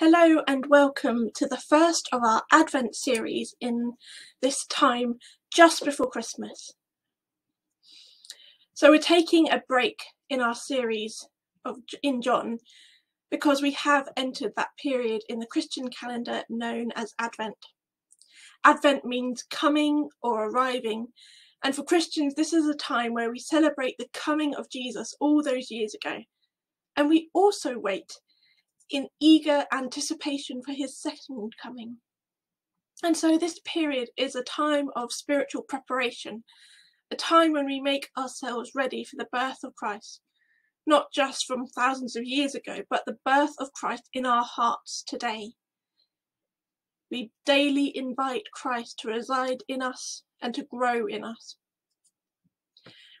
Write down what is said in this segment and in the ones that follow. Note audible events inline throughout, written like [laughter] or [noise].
Hello and welcome to the first of our Advent series in this time just before Christmas. So we're taking a break in our series of in John because we have entered that period in the Christian calendar known as Advent. Advent means coming or arriving, and for Christians this is a time where we celebrate the coming of Jesus all those years ago. And we also wait in eager anticipation for his second coming. And so this period is a time of spiritual preparation, a time when we make ourselves ready for the birth of Christ, not just from thousands of years ago, but the birth of Christ in our hearts today. We daily invite Christ to reside in us and to grow in us.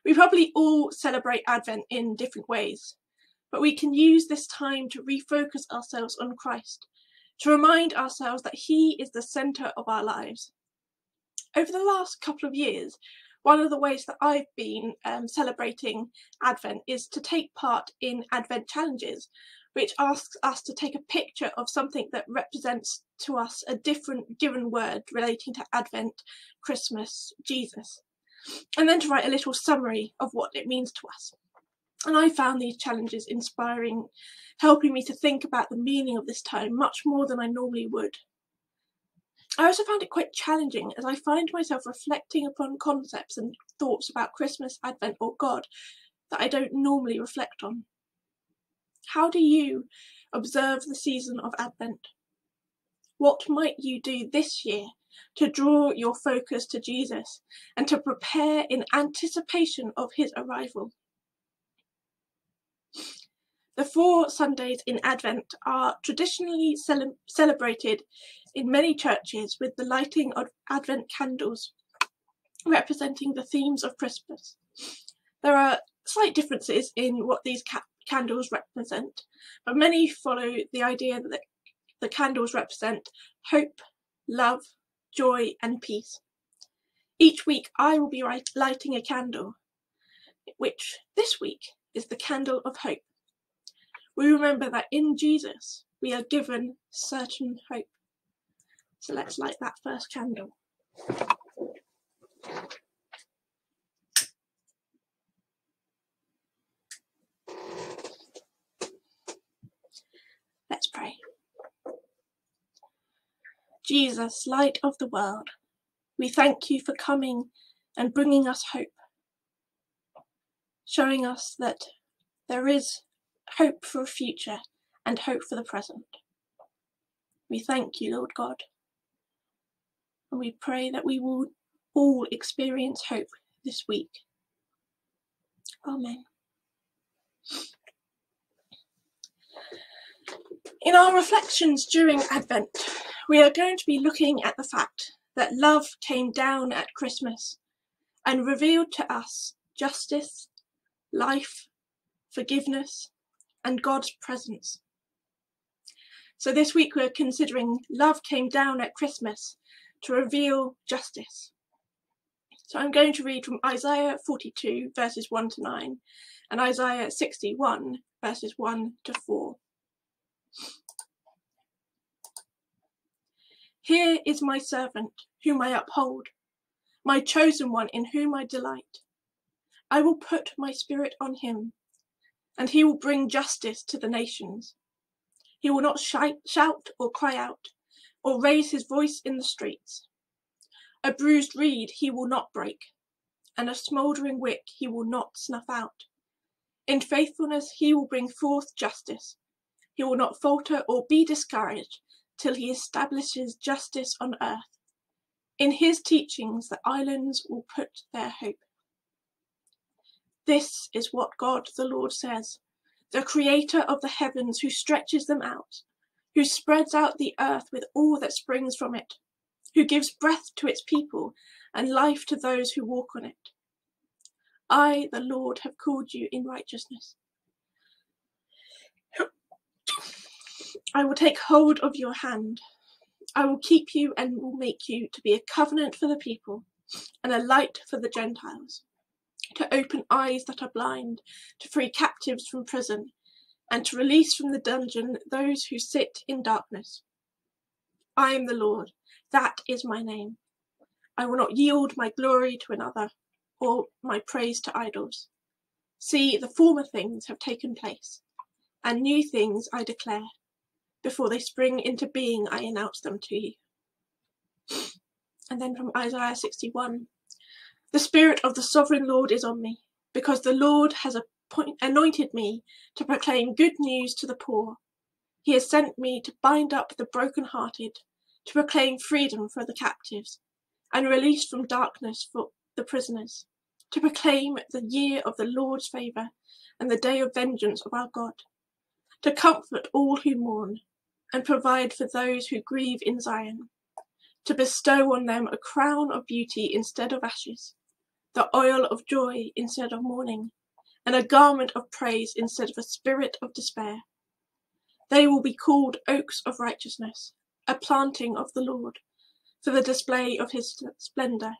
We probably all celebrate Advent in different ways but we can use this time to refocus ourselves on Christ, to remind ourselves that He is the centre of our lives. Over the last couple of years, one of the ways that I've been um, celebrating Advent is to take part in Advent challenges, which asks us to take a picture of something that represents to us a different given word relating to Advent, Christmas, Jesus, and then to write a little summary of what it means to us. And I found these challenges inspiring, helping me to think about the meaning of this time much more than I normally would. I also found it quite challenging as I find myself reflecting upon concepts and thoughts about Christmas, Advent, or God that I don't normally reflect on. How do you observe the season of Advent? What might you do this year to draw your focus to Jesus and to prepare in anticipation of his arrival? The four Sundays in Advent are traditionally cele- celebrated in many churches with the lighting of Advent candles representing the themes of Christmas. There are slight differences in what these ca- candles represent, but many follow the idea that the candles represent hope, love, joy, and peace. Each week I will be lighting a candle, which this week is the candle of hope we remember that in Jesus we are given certain hope. So let's light that first candle. Let's pray. Jesus, light of the world, we thank you for coming and bringing us hope, showing us that there is hope for a future, and hope for the present. We thank you, Lord God, and we pray that we will all experience hope this week. Amen. In our reflections during Advent, we are going to be looking at the fact that love came down at Christmas and revealed to us justice, life, forgiveness, and God's presence. So this week we're considering love came down at Christmas to reveal justice. So I'm going to read from Isaiah 42 verses 1 to 9 and Isaiah 61 verses 1 to 4. Here is my servant, whom I uphold, my chosen one in whom I delight. I will put my spirit on him and he will bring justice to the nations. He will not shout or cry out, or raise his voice in the streets. A bruised reed he will not break, and a smouldering wick he will not snuff out. In faithfulness he will bring forth justice. He will not falter or be discouraged till he establishes justice on earth. In his teachings the islands will put their hope. This is what God the Lord says, the creator of the heavens who stretches them out, who spreads out the earth with all that springs from it, who gives breath to its people and life to those who walk on it. I, the Lord, have called you in righteousness. I will take hold of your hand. I will keep you and will make you to be a covenant for the people and a light for the Gentiles to open eyes that are blind, to free captives from prison, and to release from the dungeon those who sit in darkness. I am the Lord, that is my name. I will not yield my glory to another, or my praise to idols. See, the former things have taken place, and new things I declare. Before they spring into being, I announce them to you. [sniffs] And then from Isaiah 61 The Spirit of the Sovereign Lord is on me, because the Lord has anointed me to proclaim good news to the poor. He has sent me to bind up the broken-hearted, to proclaim freedom for the captives, and release from darkness for the prisoners, to proclaim the year of the Lord's favour and the day of vengeance of our God, to comfort all who mourn, and provide for those who grieve in Zion, to bestow on them a crown of beauty instead of ashes, the oil of joy instead of mourning, and a garment of praise instead of a spirit of despair. They will be called oaks of righteousness, a planting of the Lord, for the display of his splendour.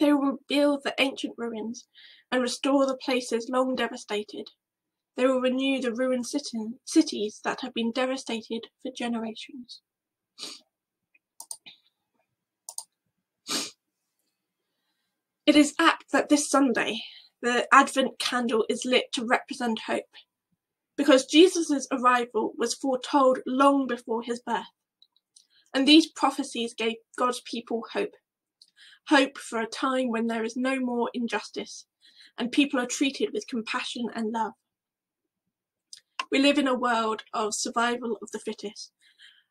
They will rebuild the ancient ruins and restore the places long devastated. They will renew the ruined cities that have been devastated for generations. It is apt that this Sunday the Advent candle is lit to represent hope, because Jesus' arrival was foretold long before his birth. And these prophecies gave God's people hope. Hope for a time when there is no more injustice and people are treated with compassion and love. We live in a world of survival of the fittest,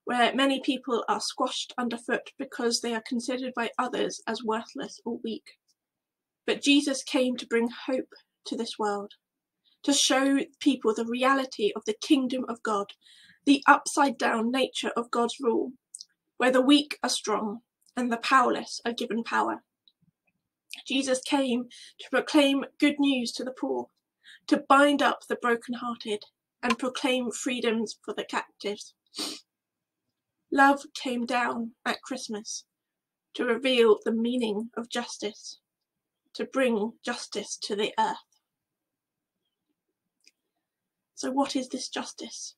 where many people are squashed underfoot because they are considered by others as worthless or weak. But Jesus came to bring hope to this world, to show people the reality of the kingdom of God, the upside down nature of God's rule, where the weak are strong and the powerless are given power. Jesus came to proclaim good news to the poor, to bind up the broken-hearted, and proclaim freedoms for the captives. Love came down at Christmas to reveal the meaning of justice, to bring justice to the earth. So, what is this justice?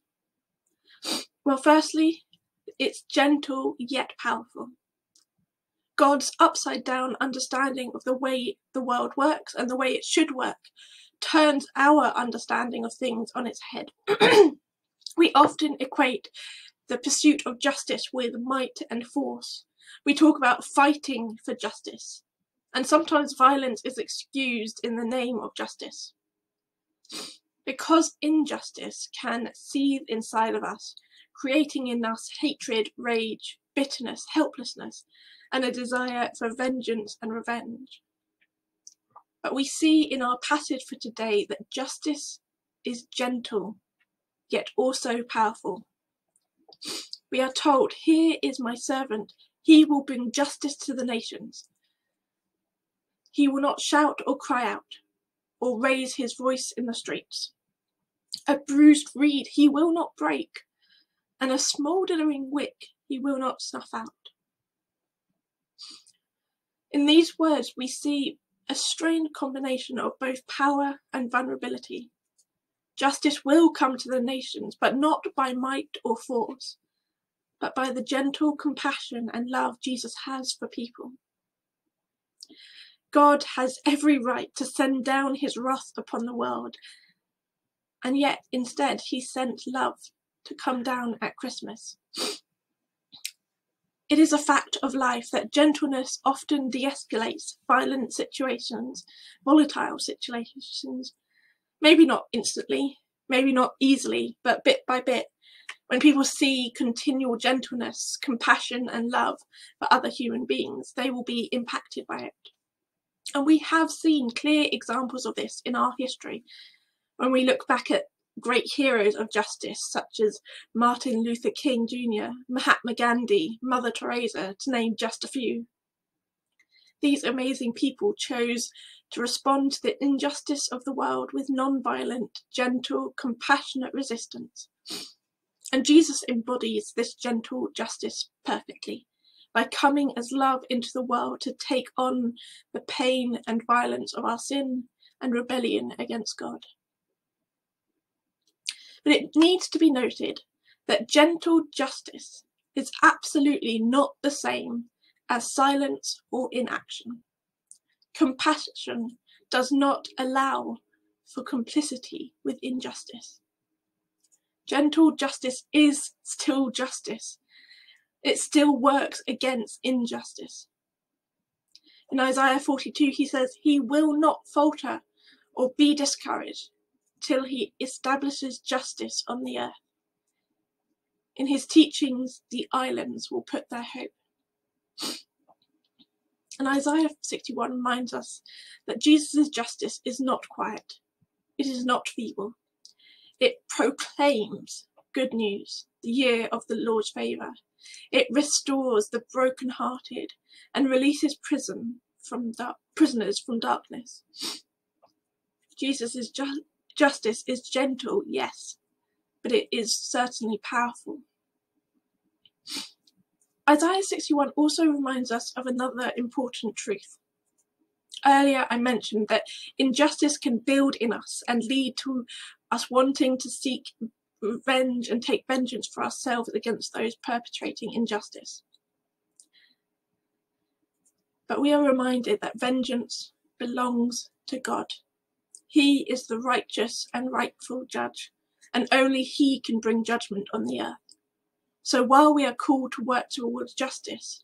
Well, firstly, it's gentle yet powerful. God's upside down understanding of the way the world works and the way it should work turns our understanding of things on its head. [clears throat] we often equate the pursuit of justice with might and force. We talk about fighting for justice, and sometimes violence is excused in the name of justice. Because injustice can seethe inside of us, creating in us hatred, rage, bitterness, helplessness, and a desire for vengeance and revenge. But we see in our passage for today that justice is gentle, yet also powerful. We are told, Here is my servant, he will bring justice to the nations. He will not shout or cry out, or raise his voice in the streets. A bruised reed he will not break, and a smouldering wick he will not snuff out. In these words, we see a strange combination of both power and vulnerability. Justice will come to the nations, but not by might or force, but by the gentle compassion and love Jesus has for people. God has every right to send down his wrath upon the world, and yet instead he sent love to come down at Christmas. It is a fact of life that gentleness often de escalates violent situations, volatile situations. Maybe not instantly, maybe not easily, but bit by bit. When people see continual gentleness, compassion, and love for other human beings, they will be impacted by it. And we have seen clear examples of this in our history when we look back at great heroes of justice such as Martin Luther King Jr., Mahatma Gandhi, Mother Teresa, to name just a few. These amazing people chose to respond to the injustice of the world with non-violent, gentle, compassionate resistance. And Jesus embodies this gentle justice perfectly by coming as love into the world to take on the pain and violence of our sin and rebellion against God. But it needs to be noted that gentle justice is absolutely not the same as silence or inaction. Compassion does not allow for complicity with injustice. Gentle justice is still justice. It still works against injustice. In Isaiah 42, he says, He will not falter or be discouraged till he establishes justice on the earth. In his teachings, the islands will put their hope. And Isaiah 61 reminds us that Jesus' justice is not quiet, it is not feeble. It proclaims good news, the year of the Lord's favour. It restores the broken-hearted and releases prison from prisoners from darkness. Jesus' ju- justice is gentle, yes, but it is certainly powerful. Isaiah 61 also reminds us of another important truth. Earlier, I mentioned that injustice can build in us and lead to us wanting to seek revenge and take vengeance for ourselves against those perpetrating injustice. But we are reminded that vengeance belongs to God. He is the righteous and rightful judge, and only He can bring judgment on the earth. So while we are called to work towards justice,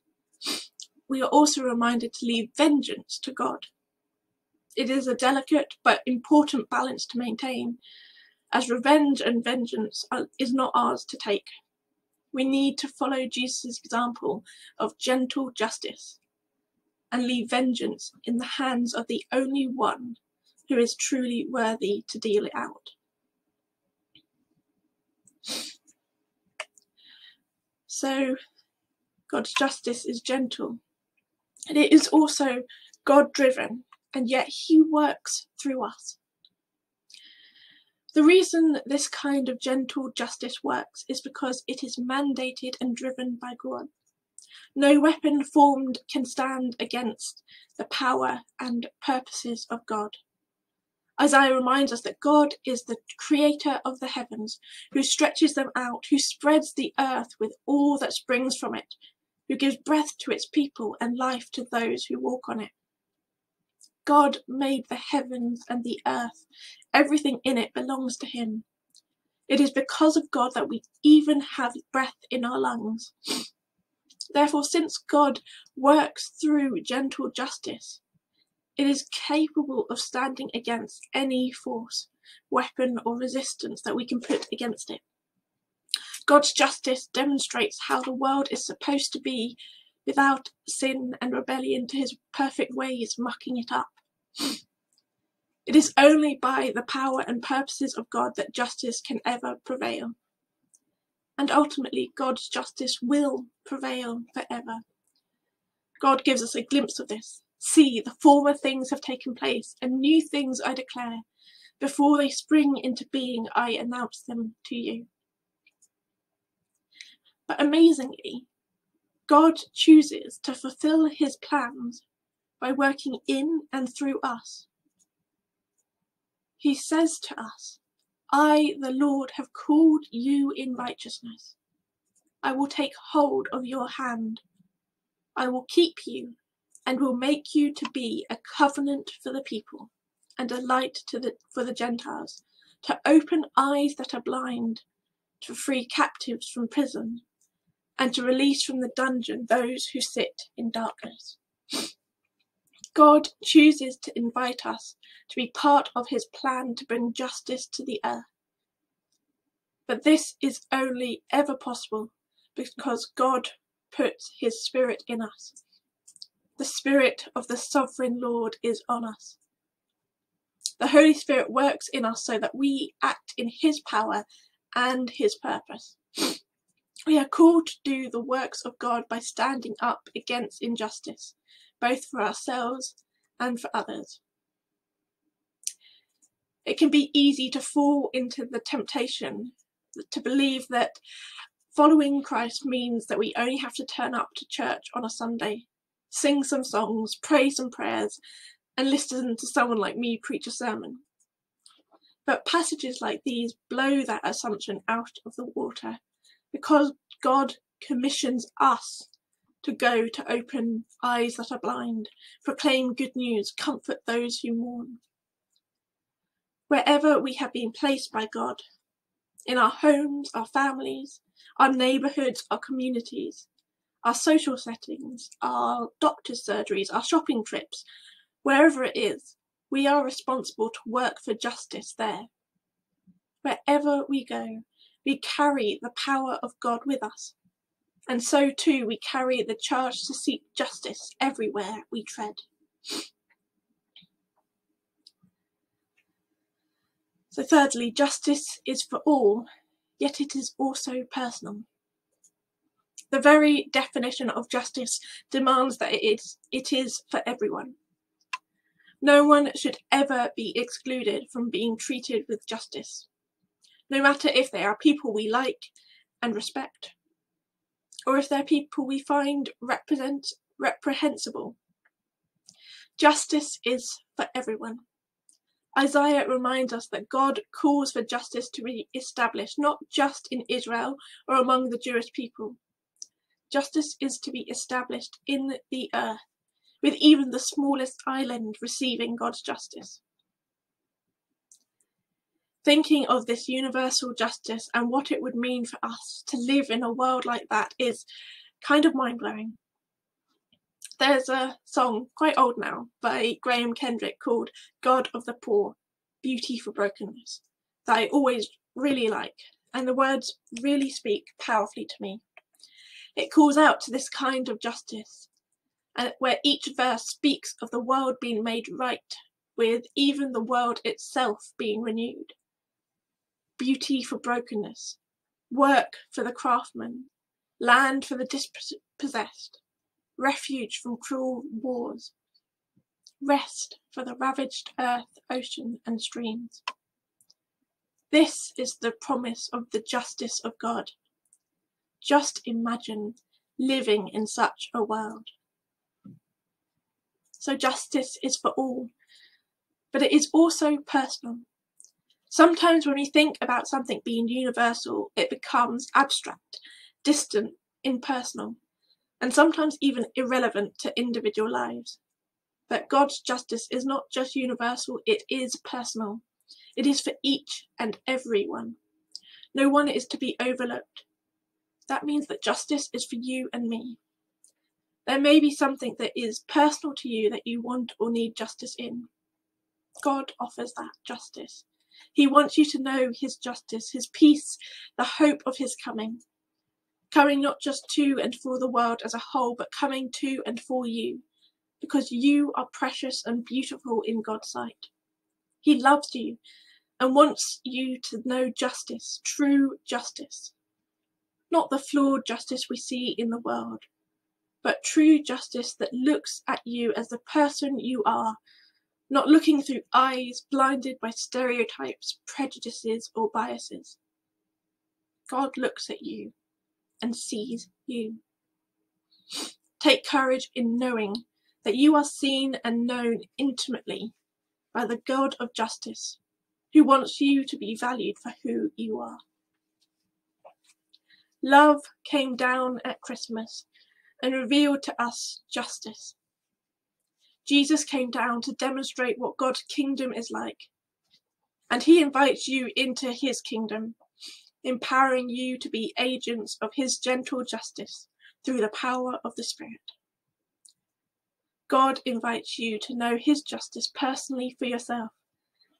we are also reminded to leave vengeance to God. It is a delicate but important balance to maintain, as revenge and vengeance is not ours to take. We need to follow Jesus' example of gentle justice and leave vengeance in the hands of the only one who is truly worthy to deal it out. So God's justice is gentle. And it is also God driven, and yet He works through us. The reason this kind of gentle justice works is because it is mandated and driven by God. No weapon formed can stand against the power and purposes of God. Isaiah reminds us that God is the creator of the heavens, who stretches them out, who spreads the earth with all that springs from it, who gives breath to its people and life to those who walk on it. God made the heavens and the earth. Everything in it belongs to Him. It is because of God that we even have breath in our lungs. Therefore, since God works through gentle justice, it is capable of standing against any force, weapon, or resistance that we can put against it. God's justice demonstrates how the world is supposed to be without sin and rebellion to his perfect ways mucking it up. [sniffs] It is only by the power and purposes of God that justice can ever prevail. And ultimately, God's justice will prevail forever. God gives us a glimpse of this See, the former things have taken place, and new things I declare. Before they spring into being, I announce them to you. But amazingly, God chooses to fulfill his plans by working in and through us. He says to us, I, the Lord, have called you in righteousness. I will take hold of your hand. I will keep you and will make you to be a covenant for the people and a light to the, for the Gentiles, to open eyes that are blind, to free captives from prison, and to release from the dungeon those who sit in darkness. God chooses to invite us to be part of his plan to bring justice to the earth. But this is only ever possible because God puts his spirit in us. The Spirit of the Sovereign Lord is on us. The Holy Spirit works in us so that we act in His power and His purpose. We are called to do the works of God by standing up against injustice, both for ourselves and for others. It can be easy to fall into the temptation to believe that following Christ means that we only have to turn up to church on a Sunday sing some songs, pray some prayers, and listen to someone like me preach a sermon. But passages like these blow that assumption out of the water because God commissions us to go to open eyes that are blind, proclaim good news, comfort those who mourn. Wherever we have been placed by God, in our homes, our families, our neighbourhoods, our communities, our social settings, our doctor's surgeries, our shopping trips, wherever it is, we are responsible to work for justice there. Wherever we go, we carry the power of God with us. And so too we carry the charge to seek justice everywhere we tread. So, thirdly, justice is for all, yet it is also personal. The very definition of justice demands that it is, it is for everyone. No one should ever be excluded from being treated with justice, no matter if they are people we like and respect, or if they're people we find represent reprehensible. Justice is for everyone. Isaiah reminds us that God calls for justice to be established not just in Israel or among the Jewish people. Justice is to be established in the earth, with even the smallest island receiving God's justice. Thinking of this universal justice and what it would mean for us to live in a world like that is kind of mind blowing there's a song, quite old now, by Graham Kendrick called God of the Poor, Beauty for Brokenness, that I always really like, and the words really speak powerfully to me. It calls out to this kind of justice, and where each verse speaks of the world being made right, with even the world itself being renewed. Beauty for brokenness, work for the craftsman, land for the dispossessed, refuge from cruel wars, rest for the ravaged earth, ocean, and streams. This is the promise of the justice of God. Just imagine living in such a world. So, justice is for all, but it is also personal. Sometimes, when we think about something being universal, it becomes abstract, distant, impersonal and sometimes even irrelevant to individual lives. But God's justice is not just universal, it is personal. It is for each and every one. No one is to be overlooked. That means that justice is for you and me. There may be something that is personal to you that you want or need justice in. God offers that justice. He wants you to know His justice, His peace, the hope of His coming coming not just to and for the world as a whole, but coming to and for you, because you are precious and beautiful in God's sight. He loves you and wants you to know justice, true justice. Not the flawed justice we see in the world, but true justice that looks at you as the person you are, not looking through eyes blinded by stereotypes, prejudices, or biases. God looks at you and sees you. Take courage in knowing that you are seen and known intimately by the God of justice, who wants you to be valued for who you are. Love came down at Christmas and revealed to us justice. Jesus came down to demonstrate what God's kingdom is like, and he invites you into his kingdom empowering you to be agents of His gentle justice through the power of the Spirit. God invites you to know His justice personally for yourself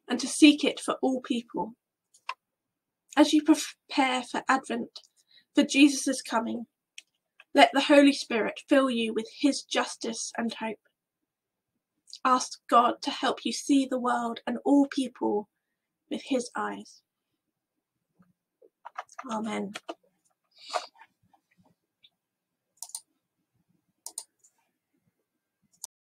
and to seek it for all people. As you prepare for Advent, for Jesus' coming, let the Holy Spirit fill you with His justice and hope. Ask God to help you see the world and all people with His eyes. Amen